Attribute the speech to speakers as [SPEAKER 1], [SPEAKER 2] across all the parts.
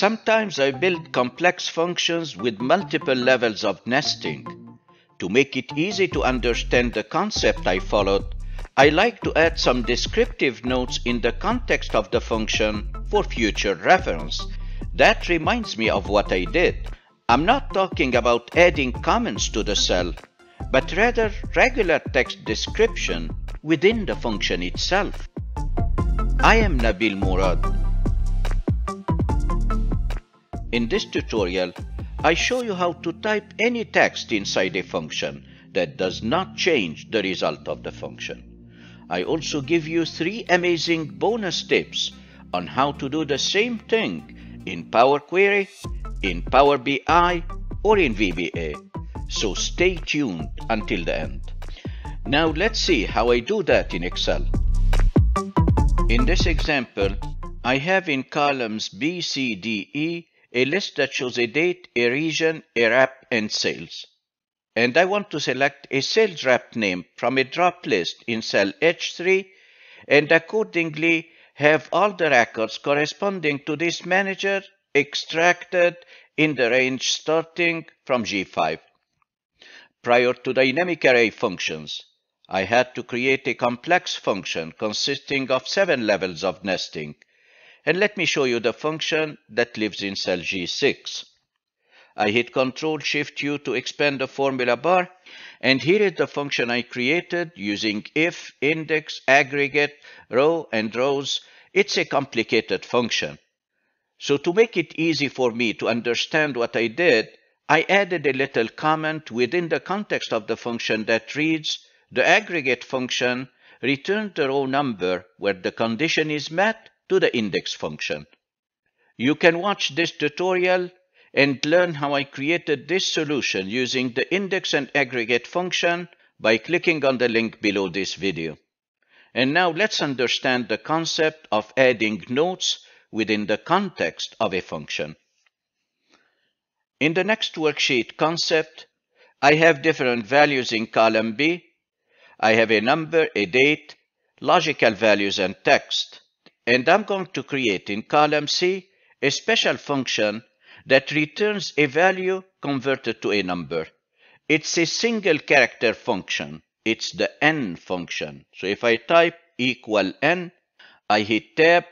[SPEAKER 1] Sometimes I build complex functions with multiple levels of nesting. To make it easy to understand the concept I followed, I like to add some descriptive notes in the context of the function for future reference. That reminds me of what I did. I'm not talking about adding comments to the cell, but rather regular text description within the function itself. I am Nabil Mourad. In this tutorial, I show you how to type any text inside a function that does not change the result of the function. I also give you three amazing bonus tips on how to do the same thing in Power Query, in Power BI, or in VBA. So stay tuned until the end. Now let's see how I do that in Excel. In this example, I have in columns B, C, D, E a list that shows a date, a region, a rep, and sales. And I want to select a sales rep name from a drop list in cell H3 and accordingly have all the records corresponding to this manager extracted in the range starting from G5. Prior to dynamic array functions, I had to create a complex function consisting of seven levels of nesting and let me show you the function that lives in cell G6. I hit Ctrl Shift U to expand the formula bar, and here is the function I created using if, index, aggregate, row, and rows. It's a complicated function. So to make it easy for me to understand what I did, I added a little comment within the context of the function that reads, the aggregate function returns the row number where the condition is met to the index function. You can watch this tutorial and learn how I created this solution using the index and aggregate function by clicking on the link below this video. And now let's understand the concept of adding notes within the context of a function. In the next worksheet concept, I have different values in column B. I have a number, a date, logical values, and text. And I'm going to create in column C a special function that returns a value converted to a number. It's a single character function. It's the n function. So if I type equal n, I hit tab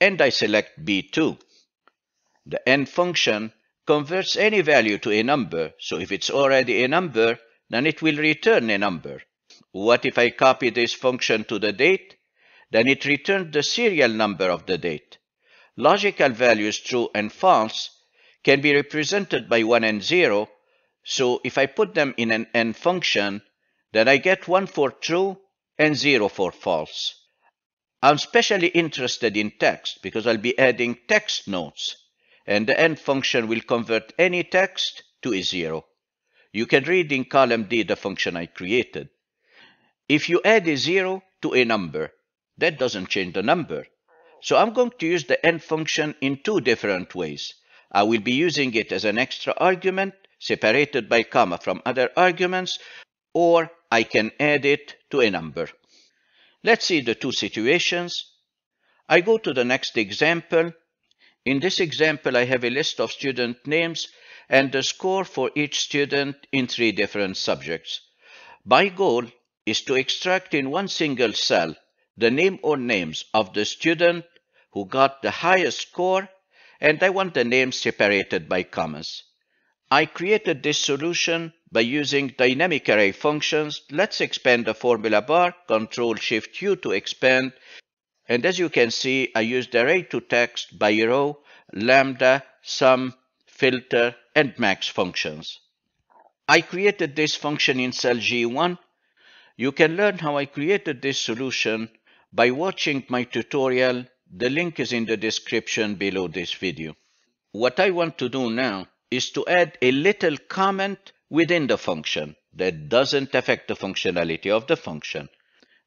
[SPEAKER 1] and I select B2. The n function converts any value to a number. So if it's already a number, then it will return a number. What if I copy this function to the date? Then it returned the serial number of the date. Logical values true and false can be represented by 1 and 0. So if I put them in an n function, then I get 1 for true and 0 for false. I'm specially interested in text because I'll be adding text notes, and the n function will convert any text to a 0. You can read in column D the function I created. If you add a 0 to a number, that doesn't change the number. So I'm going to use the n function in two different ways. I will be using it as an extra argument separated by comma from other arguments, or I can add it to a number. Let's see the two situations. I go to the next example. In this example, I have a list of student names and the score for each student in three different subjects. My goal is to extract in one single cell the name or names of the student who got the highest score, and I want the names separated by commas. I created this solution by using dynamic array functions. Let's expand the formula bar, Control Shift U to expand. And as you can see, I used array to text by row, lambda, sum, filter, and max functions. I created this function in cell G1. You can learn how I created this solution by watching my tutorial. The link is in the description below this video. What I want to do now is to add a little comment within the function that doesn't affect the functionality of the function.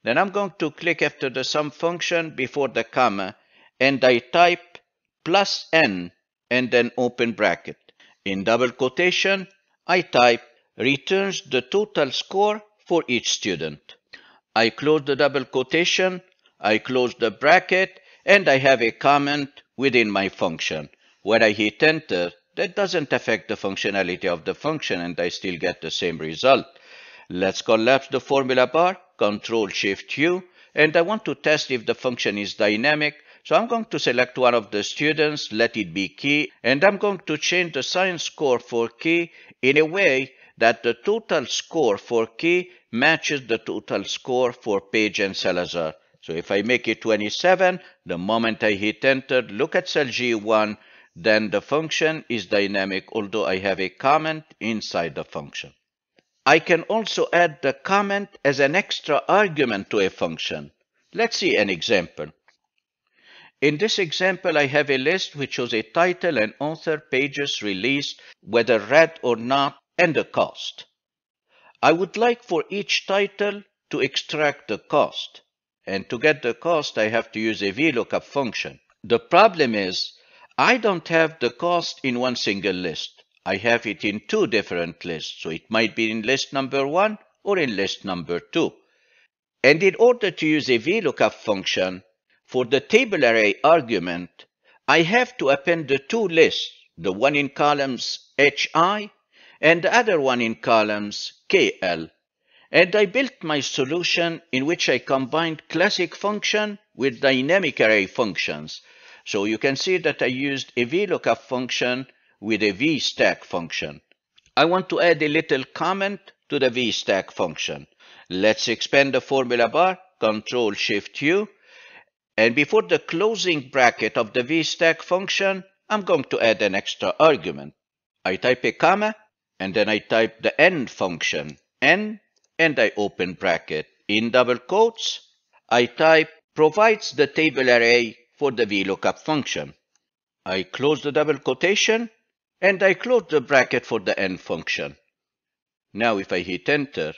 [SPEAKER 1] Then I'm going to click after the sum function before the comma and I type plus n and then open bracket. In double quotation, I type returns the total score for each student. I close the double quotation I close the bracket and I have a comment within my function. When I hit enter, that doesn't affect the functionality of the function and I still get the same result. Let's collapse the formula bar, Control Shift U, and I want to test if the function is dynamic. So I'm going to select one of the students, let it be key, and I'm going to change the science score for key in a way that the total score for key matches the total score for Page and Salazar. So if I make it 27, the moment I hit enter, look at cell G1, then the function is dynamic, although I have a comment inside the function. I can also add the comment as an extra argument to a function. Let's see an example. In this example, I have a list which shows a title and author, pages released, whether read or not, and the cost. I would like for each title to extract the cost. And to get the cost, I have to use a VLOOKUP function. The problem is, I don't have the cost in one single list. I have it in two different lists. So it might be in list number one or in list number two. And in order to use a VLOOKUP function, for the table array argument, I have to append the two lists, the one in columns HI and the other one in columns KL and I built my solution in which I combined classic function with dynamic array functions. So you can see that I used a VLOOKUP function with a VStack function. I want to add a little comment to the VStack function. Let's expand the formula bar, Control Shift U, and before the closing bracket of the VStack function, I'm going to add an extra argument. I type a comma, and then I type the n function, n and I open bracket. In double quotes, I type provides the table array for the VLOOKUP function. I close the double quotation and I close the bracket for the n function. Now if I hit enter,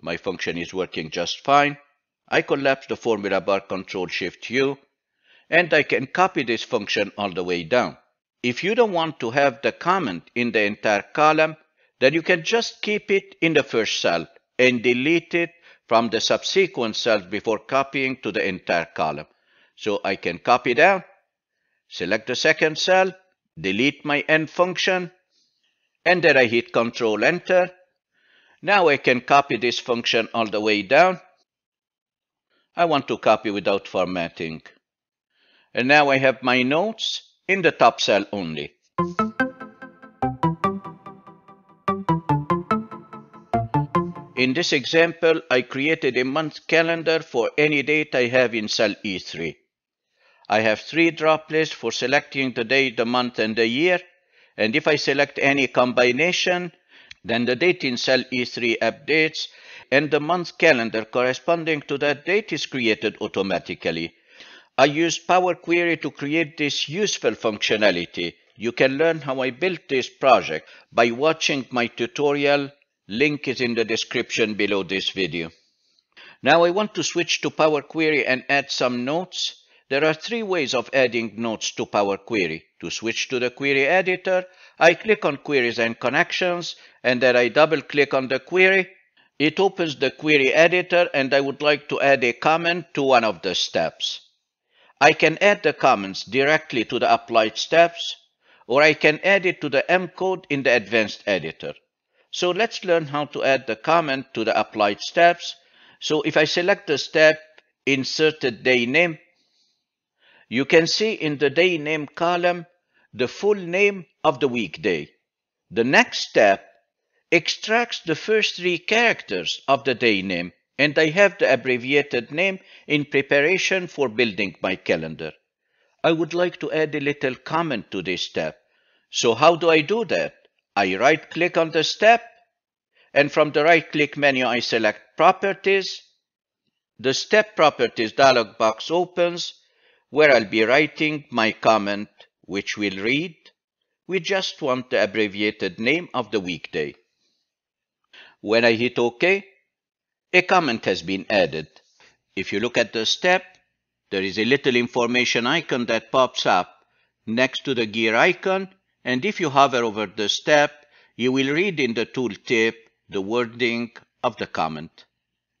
[SPEAKER 1] my function is working just fine. I collapse the formula bar Control Shift U and I can copy this function all the way down. If you don't want to have the comment in the entire column, then you can just keep it in the first cell and delete it from the subsequent cells before copying to the entire column. So I can copy down, select the second cell, delete my n function, and then I hit Control Enter. Now I can copy this function all the way down. I want to copy without formatting. And now I have my notes in the top cell only. In this example, I created a month calendar for any date I have in cell E3. I have three drop lists for selecting the day, the month, and the year. And if I select any combination, then the date in cell E3 updates and the month calendar corresponding to that date is created automatically. I used Power Query to create this useful functionality. You can learn how I built this project by watching my tutorial Link is in the description below this video. Now I want to switch to Power Query and add some notes. There are three ways of adding notes to Power Query. To switch to the query editor, I click on Queries and Connections, and then I double click on the query. It opens the query editor, and I would like to add a comment to one of the steps. I can add the comments directly to the applied steps, or I can add it to the M code in the advanced editor. So let's learn how to add the comment to the applied steps. So if I select the step insert inserted day name, you can see in the day name column the full name of the weekday. The next step extracts the first three characters of the day name and I have the abbreviated name in preparation for building my calendar. I would like to add a little comment to this step. So how do I do that? I right click on the step and from the right click menu I select properties. The step properties dialog box opens where I'll be writing my comment which will read we just want the abbreviated name of the weekday. When I hit OK, a comment has been added. If you look at the step, there is a little information icon that pops up next to the gear icon and if you hover over the step, you will read in the tooltip the wording of the comment.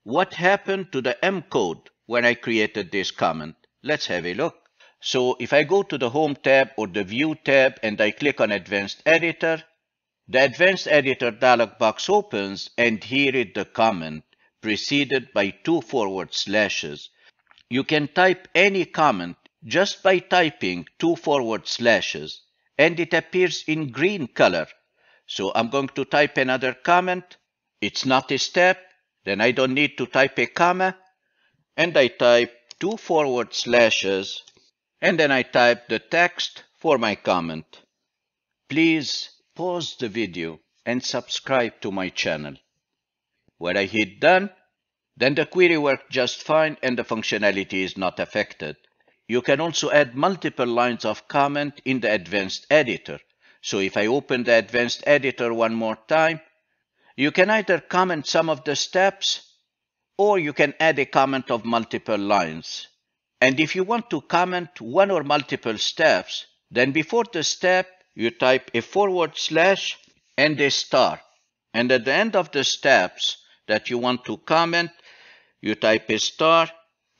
[SPEAKER 1] What happened to the M code when I created this comment? Let's have a look. So if I go to the Home tab or the View tab and I click on Advanced Editor, the Advanced Editor dialog box opens and here is the comment preceded by two forward slashes. You can type any comment just by typing two forward slashes and it appears in green color. So I'm going to type another comment. It's not a step, then I don't need to type a comma. And I type two forward slashes and then I type the text for my comment. Please pause the video and subscribe to my channel. When I hit done, then the query worked just fine and the functionality is not affected. You can also add multiple lines of comment in the advanced editor. So if I open the advanced editor one more time, you can either comment some of the steps or you can add a comment of multiple lines. And if you want to comment one or multiple steps, then before the step, you type a forward slash and a star. And at the end of the steps that you want to comment, you type a star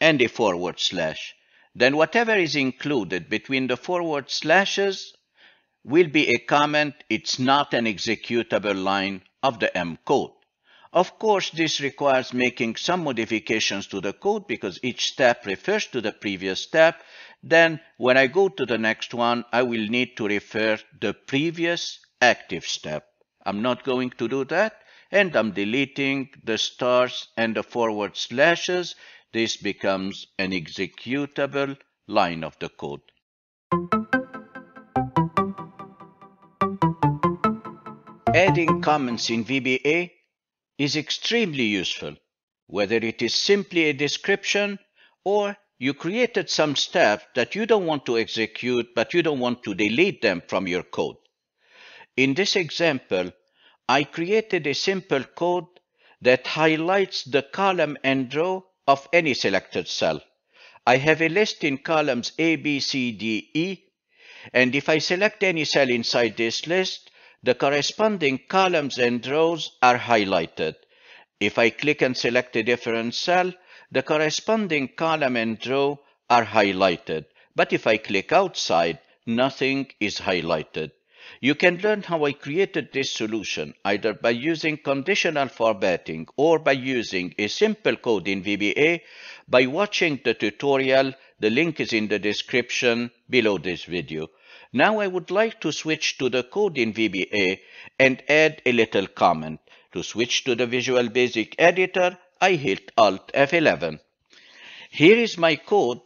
[SPEAKER 1] and a forward slash. Then whatever is included between the forward slashes will be a comment. It's not an executable line of the M code. Of course, this requires making some modifications to the code because each step refers to the previous step. Then when I go to the next one, I will need to refer the previous active step. I'm not going to do that and I'm deleting the stars and the forward slashes. This becomes an executable line of the code. Adding comments in VBA is extremely useful, whether it is simply a description or you created some steps that you don't want to execute, but you don't want to delete them from your code. In this example, I created a simple code that highlights the column and row of any selected cell. I have a list in columns A, B, C, D, E, and if I select any cell inside this list, the corresponding columns and rows are highlighted. If I click and select a different cell, the corresponding column and row are highlighted. But if I click outside, nothing is highlighted. You can learn how I created this solution either by using conditional formatting or by using a simple code in VBA by watching the tutorial. The link is in the description below this video. Now I would like to switch to the code in VBA and add a little comment. To switch to the Visual Basic Editor, I hit Alt F11. Here is my code,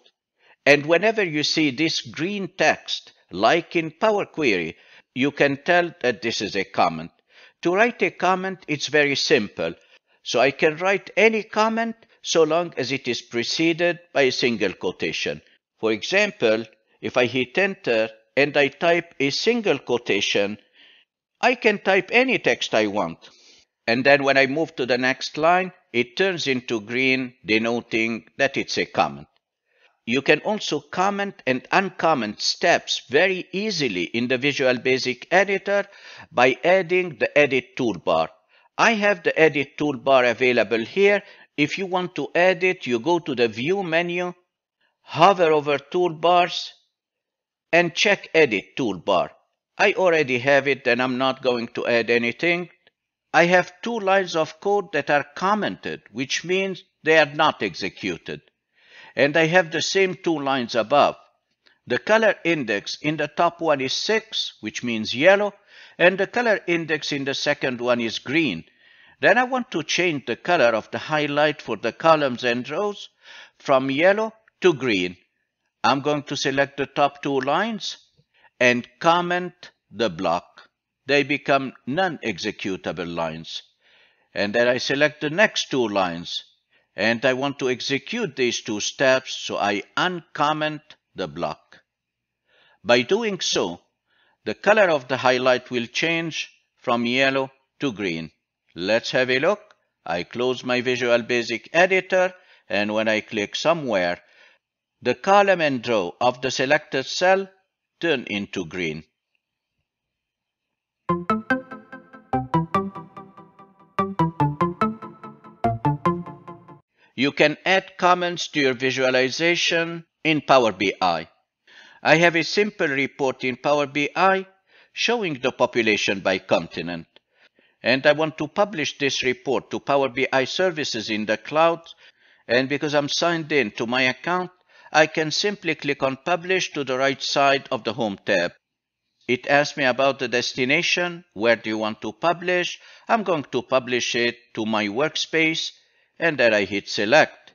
[SPEAKER 1] and whenever you see this green text, like in Power Query, you can tell that this is a comment. To write a comment, it's very simple. So I can write any comment so long as it is preceded by a single quotation. For example, if I hit enter, and I type a single quotation, I can type any text I want. And then when I move to the next line, it turns into green, denoting that it's a comment. You can also comment and uncomment steps very easily in the Visual Basic Editor by adding the Edit toolbar. I have the Edit toolbar available here. If you want to edit, you go to the View menu, hover over Toolbars, and check Edit toolbar. I already have it and I'm not going to add anything. I have two lines of code that are commented, which means they are not executed. And I have the same two lines above. The color index in the top one is 6, which means yellow, and the color index in the second one is green. Then I want to change the color of the highlight for the columns and rows from yellow to green. I'm going to select the top two lines and comment the block. They become non-executable lines. And then I select the next two lines and I want to execute these two steps, so I uncomment the block. By doing so, the color of the highlight will change from yellow to green. Let's have a look. I close my Visual Basic Editor and when I click somewhere, the column and row of the selected cell turn into green. You can add comments to your visualization in Power BI. I have a simple report in Power BI showing the population by continent. And I want to publish this report to Power BI services in the cloud. And because I'm signed in to my account, I can simply click on Publish to the right side of the Home tab. It asks me about the destination. Where do you want to publish? I'm going to publish it to my workspace and then I hit select.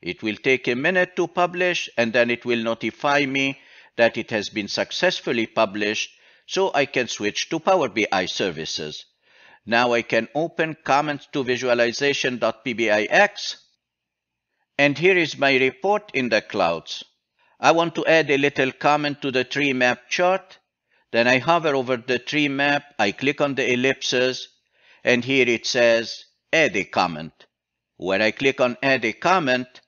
[SPEAKER 1] It will take a minute to publish and then it will notify me that it has been successfully published so I can switch to Power BI services. Now I can open comments to visualization.pbix and here is my report in the clouds. I want to add a little comment to the tree map chart. Then I hover over the tree map, I click on the ellipses, and here it says add a comment. When I click on add a comment,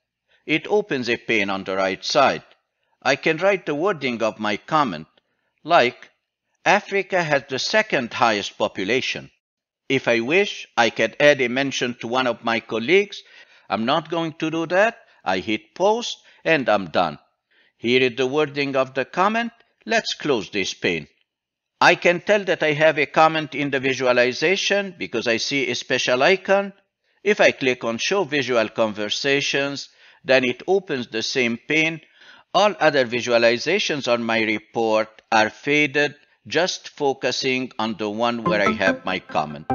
[SPEAKER 1] it opens a pane on the right side. I can write the wording of my comment, like Africa has the second highest population. If I wish, I can add a mention to one of my colleagues. I'm not going to do that. I hit post and I'm done. Here is the wording of the comment. Let's close this pane. I can tell that I have a comment in the visualization because I see a special icon. If I click on Show Visual Conversations, then it opens the same pane. All other visualizations on my report are faded, just focusing on the one where I have my comment.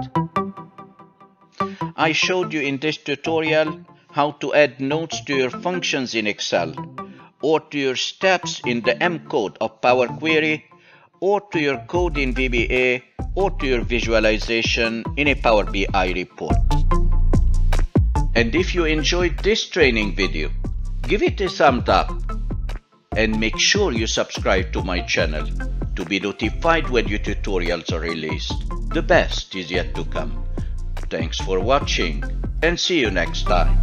[SPEAKER 1] I showed you in this tutorial how to add notes to your functions in Excel or to your steps in the M code of Power Query or to your code in VBA or to your visualization in a Power BI report. And if you enjoyed this training video, give it a thumbs up and make sure you subscribe to my channel to be notified when new tutorials are released. The best is yet to come. Thanks for watching and see you next time.